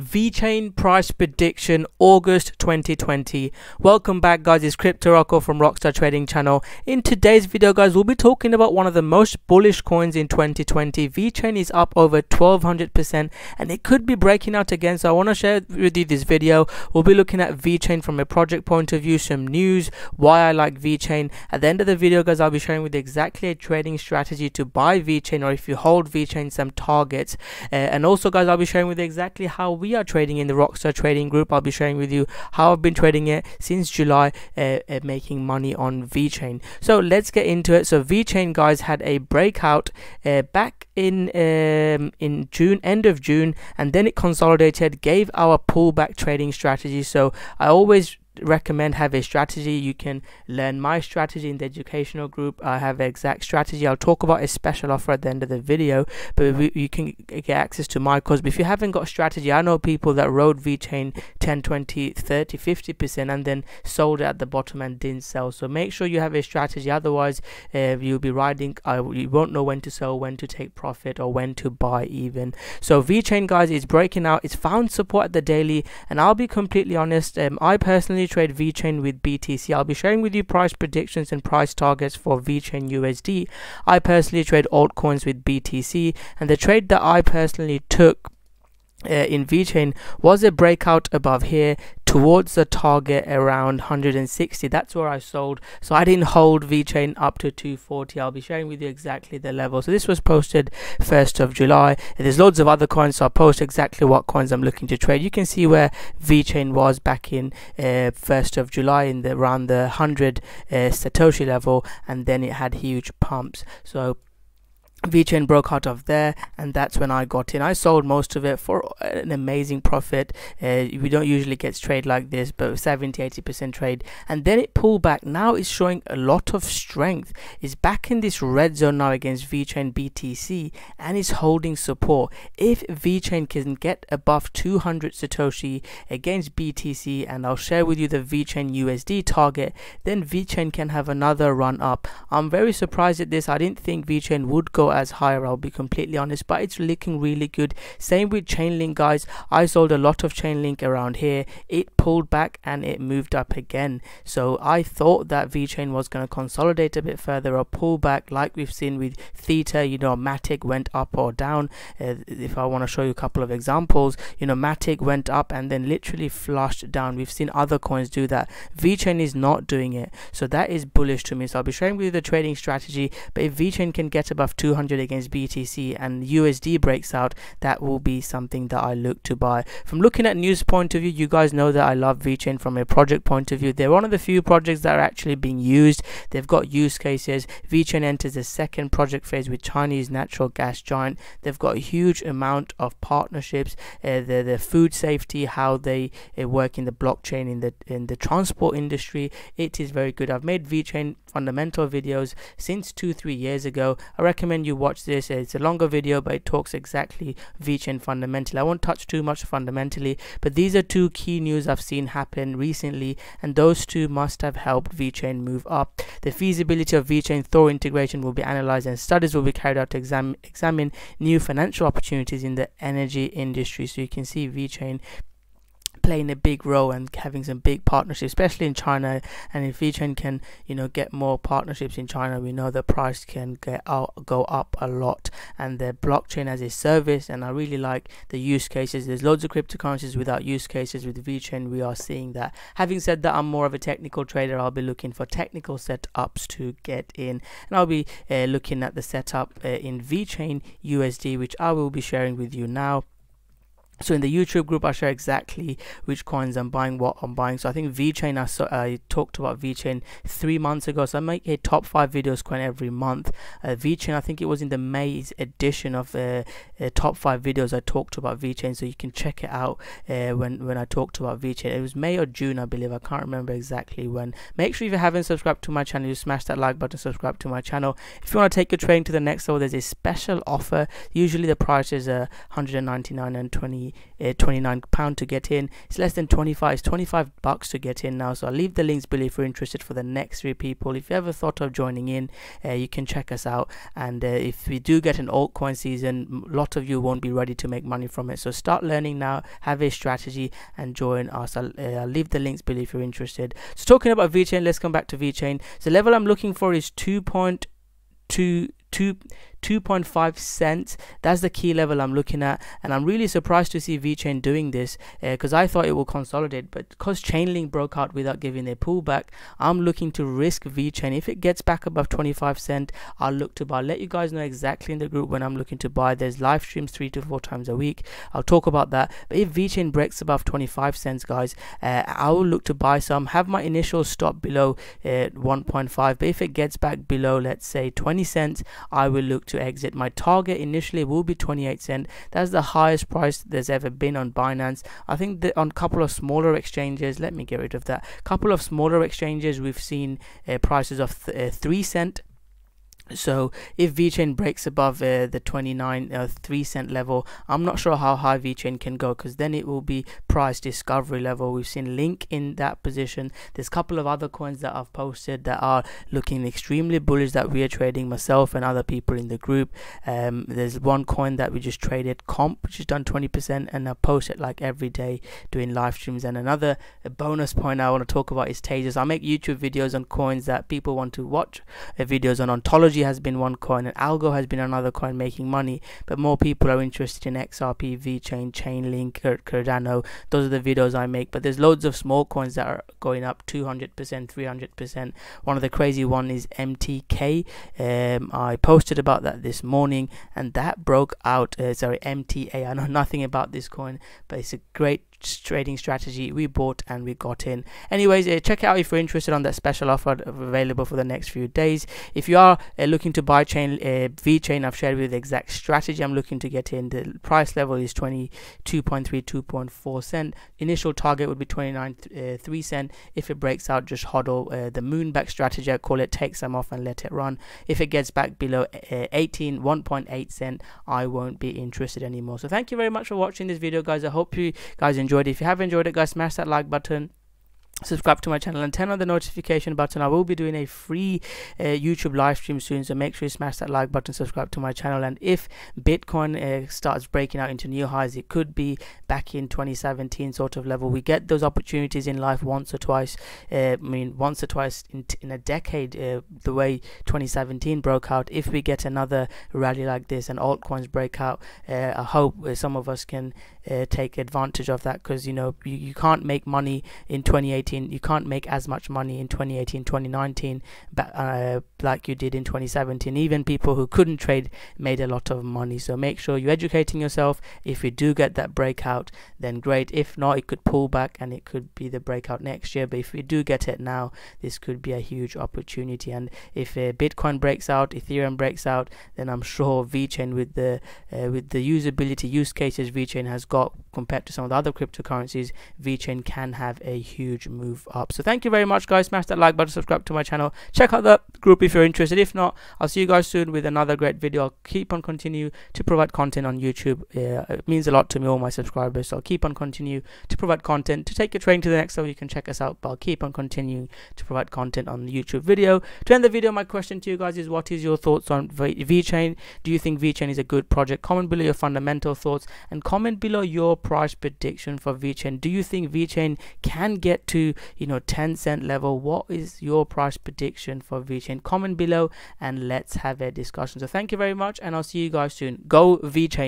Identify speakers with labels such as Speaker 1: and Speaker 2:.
Speaker 1: VeChain price prediction August 2020. Welcome back guys, it's Crypto Rocko from Rockstar Trading Channel. In today's video guys, we'll be talking about one of the most bullish coins in 2020. VeChain is up over 1200% and it could be breaking out again. So I want to share with you this video. We'll be looking at VeChain from a project point of view, some news, why I like VeChain. At the end of the video guys, I'll be sharing with you exactly a trading strategy to buy VeChain or if you hold VeChain some targets. Uh, and also guys, I'll be sharing with you exactly how we are trading in the Rockstar Trading Group. I'll be sharing with you how I've been trading it since July, uh, uh, making money on VeChain. So let's get into it. So VeChain guys had a breakout uh, back in um, in June, end of June, and then it consolidated, gave our pullback trading strategy. So I always recommend have a strategy. You can learn my strategy in the educational group. I have exact strategy. I'll talk about a special offer at the end of the video but we, you can get access to my course. But if you haven't got strategy i know people that rode VeChain 10 20 30 50 percent and then sold it at the bottom and didn't sell. So make sure you have a strategy. Otherwise uh, you'll be riding uh, you won't know when to sell when to take profit or when to buy even. So VeChain guys is breaking out. It's found support at the daily. And i'll be completely honest um, i personally trade VeChain with BTC. I'll be sharing with you price predictions and price targets for VeChain USD. I personally trade altcoins with BTC, and the trade that I personally took uh, in VeChain was a breakout above here towards the target around 160 that's where I sold. So I didn't hold VeChain up to 240 I'll be sharing with you exactly the level. So this was posted 1st of July. There's loads of other coins so I'll post exactly what coins I'm looking to trade. You can see where VeChain was back in uh, 1st of July in the around the 100 uh, Satoshi level and then it had huge pumps. So VeChain broke out of there and that's when I got in. I sold most of it for an amazing profit. Uh, we don't usually get trade like this but 70-80% trade and then it pulled back. Now it's showing a lot of strength. It's back in this red zone now against VeChain BTC and it's holding support. If VeChain can get above 200 Satoshi against BTC and I'll share with you the VeChain USD target then VeChain can have another run up. I'm very surprised at this. I didn't think VeChain would go as higher I'll be completely honest but it's looking really good. Same with chainlink guys. I sold a lot of chainlink around here. It pulled back and it moved up again. So I thought that VeChain was going to consolidate a bit further or pull back like we've seen with Theta. You know Matic went up or down. Uh, if I want to show you a couple of examples you know Matic went up and then literally flushed down. We've seen other coins do that. VeChain is not doing it. So that is bullish to me. So I'll be with you the trading strategy. But if VeChain can get above 200 against BTC and USD breaks out, that will be something that I look to buy. From looking at news point of view, you guys know that I love VeChain from a project point of view. They're one of the few projects that are actually being used. They've got use cases. VeChain enters the second project phase with Chinese natural gas giant. They've got a huge amount of partnerships. Uh, the the food safety, how they uh, work in the blockchain in the in the transport industry. It is very good. I've made VeChain fundamental videos since two three years ago. I recommend you you watch this it's a longer video but it talks exactly VeChain fundamentally. I won't touch too much fundamentally but these are two key news I've seen happen recently and those two must have helped VeChain move up. The feasibility of VeChain Thor integration will be analyzed and studies will be carried out to exam examine new financial opportunities in the energy industry. So you can see VeChain playing a big role and having some big partnerships, especially in China. And if VeChain can, you know, get more partnerships in China, we know the price can get out, go up a lot. And the blockchain as a service, and I really like the use cases. There's loads of cryptocurrencies without use cases. With VeChain, we are seeing that. Having said that, I'm more of a technical trader. I'll be looking for technical setups to get in, and I'll be uh, looking at the setup uh, in VeChain USD, which I will be sharing with you now so in the YouTube group, I share exactly which coins I'm buying, what I'm buying. So I think VeChain, I, saw, I talked about VeChain three months ago. So I make a top five videos coin every month. Uh, VeChain, I think it was in the May's edition of uh, uh, top five videos I talked about VeChain. So you can check it out uh, when, when I talked about VeChain. It was May or June, I believe. I can't remember exactly when. Make sure if you haven't subscribed to my channel, you smash that like button, subscribe to my channel. If you want to take your trading to the next level, there's a special offer. Usually the price is uh, 199 and 20 20 uh, 29 pound to get in. It's less than 25 it's 25 bucks to get in now so i'll leave the links below if you're interested for the next three people. If you ever thought of joining in uh, you can check us out. And uh, if we do get an altcoin season a lot of you won't be ready to make money from it. So start learning now have a strategy and join us. I'll, uh, I'll leave the links below if you're interested. So talking about VeChain let's come back to VeChain. So the level i'm looking for is 2.2 two 2.5 cents. That's the key level i'm looking at. And i'm really surprised to see VeChain doing this because uh, i thought it will consolidate. But because chainlink broke out without giving a pullback i'm looking to risk VeChain. If it gets back above 25 cent i'll look to buy. I'll let you guys know exactly in the group when i'm looking to buy. There's live streams three to four times a week. I'll talk about that. But if VeChain breaks above 25 cents guys uh, i will look to buy some. Have my initial stop below uh, 1.5 but if it gets back below let's say 20 cents i will look to exit. My target initially will be 28 cent. That's the highest price there's ever been on Binance. I think that on a couple of smaller exchanges, let me get rid of that. A Couple of smaller exchanges, we've seen uh, prices of th uh, 3 cent so if VeChain breaks above uh, the 29 uh, 3 cent level I'm not sure how high VeChain can go because then it will be price discovery level. We've seen Link in that position. There's a couple of other coins that I've posted that are looking extremely bullish that we are trading myself and other people in the group. Um, there's one coin that we just traded comp which has done 20% and I post it like every day doing live streams. And another bonus point I want to talk about is Tezos I make YouTube videos on coins that people want to watch uh, videos on ontology has been one coin and Algo has been another coin making money, but more people are interested in XRP, VeChain, Chainlink, Cardano. Those are the videos I make, but there's loads of small coins that are going up 200%, 300%. One of the crazy one is MTK. Um, I posted about that this morning and that broke out. Uh, sorry, MTA. I know nothing about this coin, but it's a great trading strategy we bought and we got in. Anyways uh, check out if you're interested on that special offer available for the next few days. If you are uh, looking to buy chain uh, VeChain i've shared with you the exact strategy i'm looking to get in. The price level is 22.3 2.4 cent. Initial target would be 29 uh, 3 cent. If it breaks out just hodl uh, the moonbag strategy i call it take some off and let it run. If it gets back below uh, 18 1.8 cent i won't be interested anymore. So thank you very much for watching this video guys. I hope you guys enjoyed enjoyed. If you have enjoyed it, guys, smash that like button subscribe to my channel and turn on the notification button. I will be doing a free uh, youtube live stream soon so make sure you smash that like button subscribe to my channel. And if bitcoin uh, starts breaking out into new highs it could be back in 2017 sort of level. We get those opportunities in life once or twice uh, i mean once or twice in, in a decade uh, the way 2017 broke out. If we get another rally like this and altcoins break out uh, i hope uh, some of us can take advantage of that because you know you, you can't make money in 2018 2018 you can't make as much money in 2018 2019 but, uh, like you did in 2017 even people who couldn't trade made a lot of money. So make sure you're educating yourself. If you do get that breakout then great. If not it could pull back and it could be the breakout next year. But if we do get it now this could be a huge opportunity. And if uh, bitcoin breaks out ethereum breaks out then i'm sure VeChain with the uh, with the usability use cases VeChain has got compared to some of the other cryptocurrencies VeChain can have a huge move up. So thank you very much, guys. Smash that like button, subscribe to my channel. Check out the group if you're interested. If not, I'll see you guys soon with another great video. I'll keep on continue to provide content on YouTube. it means a lot to me, all my subscribers. So I'll keep on continue to provide content to take your training to the next level. You can check us out, but I'll keep on continuing to provide content on the YouTube video. To end the video, my question to you guys is: What is your thoughts on VeChain? Do you think VeChain is a good project? Comment below your fundamental thoughts and comment below your price prediction for VeChain. Do you think VeChain can get to you know 10 cent level? What is your price prediction for VeChain comment below and let's have a discussion. So thank you very much and I'll see you guys soon. Go VeChain